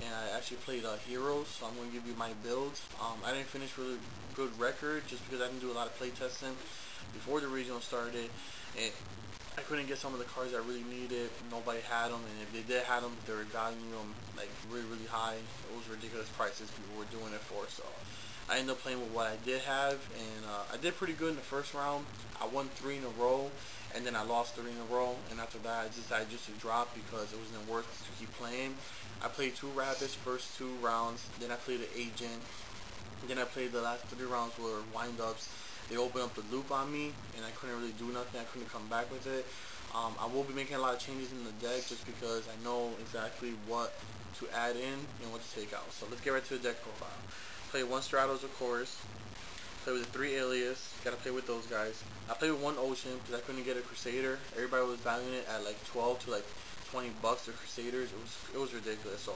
and I actually played uh, Heroes, so I'm going to give you my builds. Um, I didn't finish with a good record just because I didn't do a lot of playtesting before the regional started, and I couldn't get some of the cards I really needed. Nobody had them, and if they did have them, they were valuing them like really, really high. It was ridiculous prices people were doing it for, so I ended up playing with what I did have, and uh, I did pretty good in the first round. I won three in a row, and then I lost three in a row, and after that, I decided just to drop because it wasn't worth to keep playing. I played two rabbits first two rounds, then I played an agent, then I played the last three rounds were windups. They opened up the loop on me, and I couldn't really do nothing. I couldn't come back with it. Um, I will be making a lot of changes in the deck just because I know exactly what to add in and what to take out. So let's get right to the deck profile. Play one Stratos, of course. Play with the three Alias. Play with those guys. I played with one Ocean because I couldn't get a Crusader. Everybody was valuing it at like 12 to like 20 bucks for Crusaders. It was it was ridiculous. So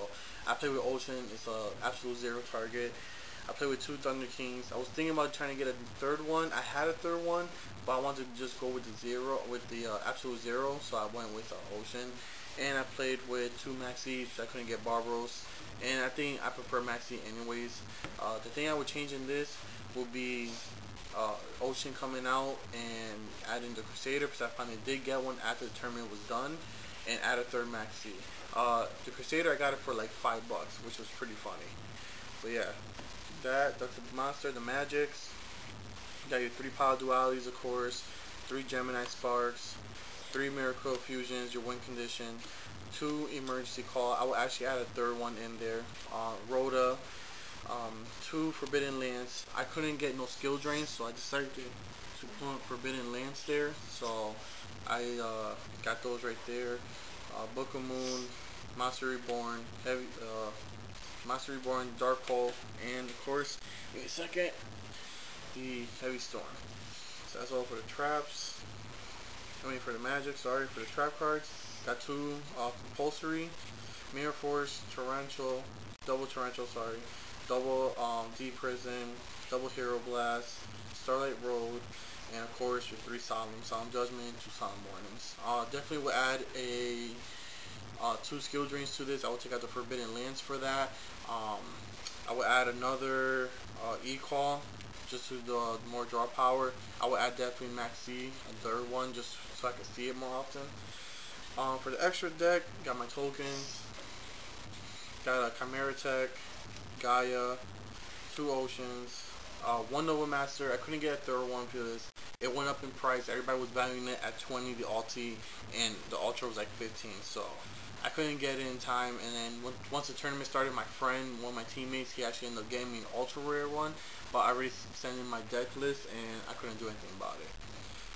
I played with Ocean. It's a absolute zero target. I played with two Thunder Kings. I was thinking about trying to get a third one. I had a third one, but I wanted to just go with the zero, with the uh, absolute zero. So I went with uh, Ocean. And I played with two Maxis. I couldn't get Barbaros. And I think I prefer Maxi anyways. Uh, the thing I would change in this would be uh, Ocean coming out and adding the Crusader because I finally did get one after the tournament was done and add a third Maxi. Uh, the Crusader I got it for like five bucks, which was pretty funny. But yeah, that that's the monster, the magics. You got your three power dualities, of course, three Gemini sparks, three miracle fusions, your win condition, two emergency call. I will actually add a third one in there. Uh, Rhoda, um, two Forbidden Lance. I couldn't get no skill drains, so I decided to, to put Forbidden Lance there. So I uh, got those right there. Uh, Book of Moon, Monster Reborn, Heavy, uh, Monster Reborn, Dark Hole, and of course, me a second, the Heavy Storm. So that's all for the traps. I mean for the magic, sorry, for the trap cards. Got two uh, compulsory, Mirror Force, Torrential, Double Torrential, sorry, Double um, Deep Prison, Double Hero Blast, Starlight Road, and of course your three Solemn, Solemn Judgment, two Solemn Warnings. Uh, definitely will add a uh, two skill drains to this. I will take out the Forbidden Lance for that. Um, I will add another uh, E-Call just to the more draw power. I will add definitely Max C, a third one, just so I can see it more often. Um, for the extra deck, got my tokens, got a Chimera Tech, Gaia, two Oceans, uh, one Nova Master. I couldn't get a third one because it went up in price. Everybody was valuing it at 20, the Alti, and the Ultra was like 15. So I couldn't get it in time. And then once the tournament started, my friend, one of my teammates, he actually ended up getting me an Ultra Rare one. But I already sent in my deck list, and I couldn't do anything about it.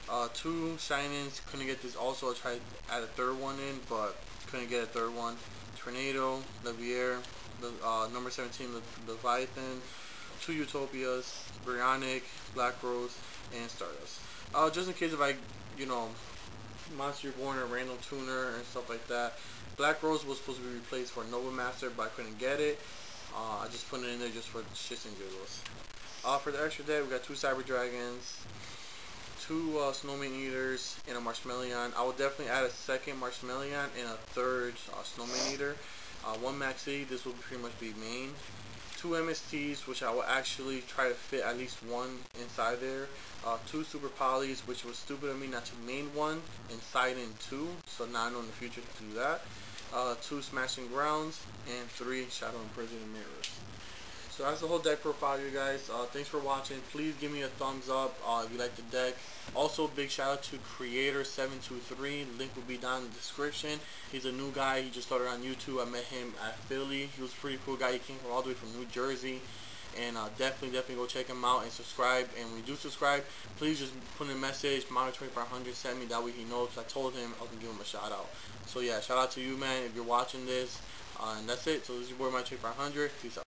Uh, two Shinings, couldn't get this also. I tried to add a third one in, but couldn't get a third one. Tornado, Leviair, the uh, number 17, the Leviathan, two Utopias, Bionic, Black Rose, and Stardust. Uh, just in case if I, you know, Monster Born or random tuner and stuff like that. Black Rose was supposed to be replaced for Nova Master, but I couldn't get it. Uh, I just put it in there just for shits and giggles. Uh, for the extra deck, we got two Cyber Dragons, two uh, Snowman Eaters, and a Marshmallon. I will definitely add a second Marshmallon and a third uh, Snowman Eater. Uh, one Maxi, this will pretty much be main. Two MSTs, which I will actually try to fit at least one inside there. Uh, two Super Polys, which was stupid of me not to main one inside in two, so now I know in the future to do that. Uh, two Smashing Grounds, and three Shadow Imprisoning Mirrors. So that's the whole deck profile, you guys. Uh, thanks for watching. Please give me a thumbs up uh, if you like the deck. Also, big shout out to Creator723. Link will be down in the description. He's a new guy. He just started on YouTube. I met him at Philly. He was a pretty cool guy. He came from all the way from New Jersey. And uh, definitely, definitely go check him out and subscribe. And when you do subscribe, please just put in a message, monarch2500, send me. That way he knows. I told him I to give him a shout out. So yeah, shout out to you, man, if you're watching this. Uh, and that's it. So this is your boy, monarch2500. Peace out.